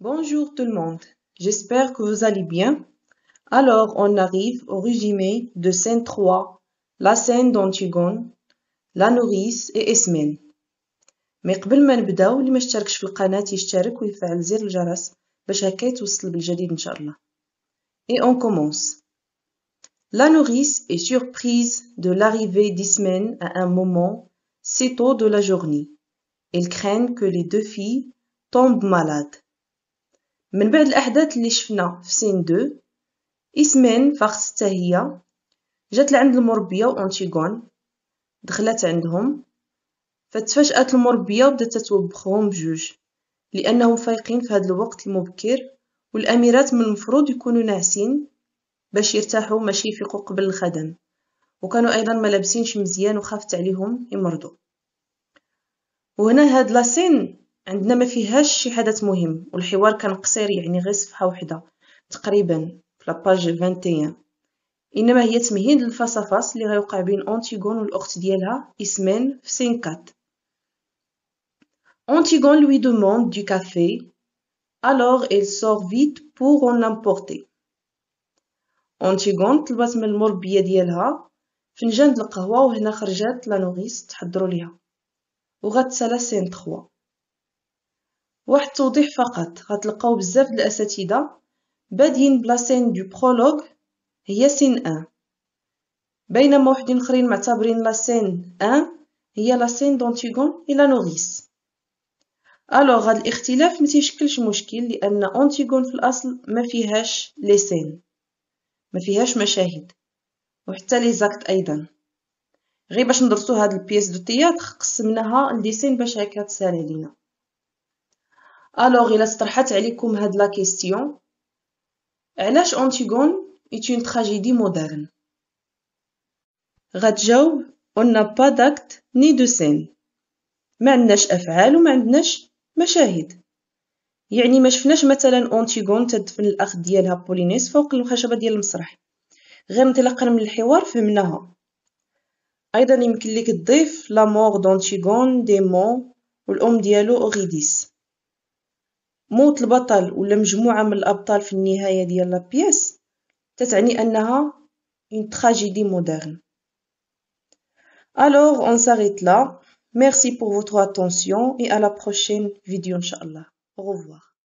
Bonjour tout le monde, j'espère que vous allez bien. Alors, on arrive au résumé de scène 3, la scène d'Antigone, la nourrice et Ismène. مي قبل ما نبداو اللي ما اشتركش في القناة يشترك ويفعل زر الجرس باش هكا يتوصل بالجديد ان شاء الله. Et on commence. La nourrice est surprise de l'arrivée d'Ismène à un moment si tôt de la journée. Elle craint que les deux filles tombent malades. من بعد الأحداث اللي شفنا في سين دو إسمين فاخت هي جات لعند المربية وأنتيغون دخلت عندهم. فتفاجأت المربية وبدات تتوبخهم بجوج لأنهم فايقين في هذا الوقت المبكر والأميرات من المفروض يكونوا ناعسين باش يرتاحوا ماشي يفيقوا قبل الخدم وكانوا أيضا ما لابسينش مزيان وخافت عليهم يمرضوا. وهنا هاد la scène عندنا ما فيهاش حدث مهم والحوار كان قصير يعني غير صفحة وحدة تقريبا في la page 21 إنما هي تمهيد لل face-à-face اللي غيوقع بين اونتيغون والأخت ديالها إسمين في scène quatre Antigone lui demande du café, alors elle sort vite pour en emporter. Antigone طلبت من المربية ديالها. فنجان د القهوة وهنا خرجت la nourrice تحضروا ليها. وغتسالى scène 3 واحد التوضيح فقط. غتلقاو بزاف د الأساتذة بادين ب la scène du prologue هي scène 1 بينما وحدين آخرين معتبرين la scène 1 هي la scène d'Antigone et la nourrice alors هاد الاختلاف ما تيشكلش مشكل لأن اونتيغون في الأصل ما فيهاش les scènes. ما فيهاش مشاهد. وحتى لي زاكت أيضا. غير باش ندرسو هاد ال pièce de théâtre قسمناها ل des scènes باش هكا تسالي لينا. Alors إلا تطرحت عليكم هاد la question علاش اونتيغون est une tragédie moderne? غتجاوب n'a pas d'acte ni de scène. ما عندناش افعال وما عندناش مشاهد يعني ما شفناش مثلا اونتيغون تدفن الاخ ديالها بولينيس فوق الخشبه ديال المسرح غير انطلاقا من الحوار فهمناها أيضا يمكن لك تضيف la mort d'Antigone d'Hémon والام ديالو اوريديس موت البطل ولا مجموعة من الأبطال في النهاية ديال la pièce تتعني أنها une tragédie moderne. Alors, on s'arrête là. Merci pour votre attention et à la prochaine vidéo, Inch'Allah. Au revoir.